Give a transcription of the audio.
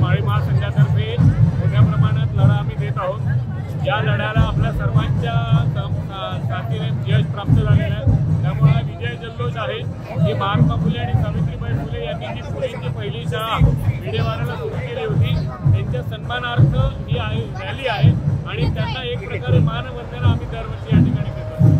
माळी महासंघातर्फे मोठ्या प्रमाणात लढा आम्ही देत आहोत. या लढ्याला आपल्या सर्वांच्या साथीने यश प्राप्त झालेलं आहे. त्यामुळे विजय जल्लोष आहे. की महात्मा फुले आणि सावित्रीबाई फुले यांनी जी फुलेंची पहिली शाळा विडेवाराला सुरू केली होती त्यांच्या सन्मानार्थ ही आहे रॅली आहे आणि त्यांना एक प्रकारे मानवंदना आम्ही दरवर्षी या ठिकाणी देतो.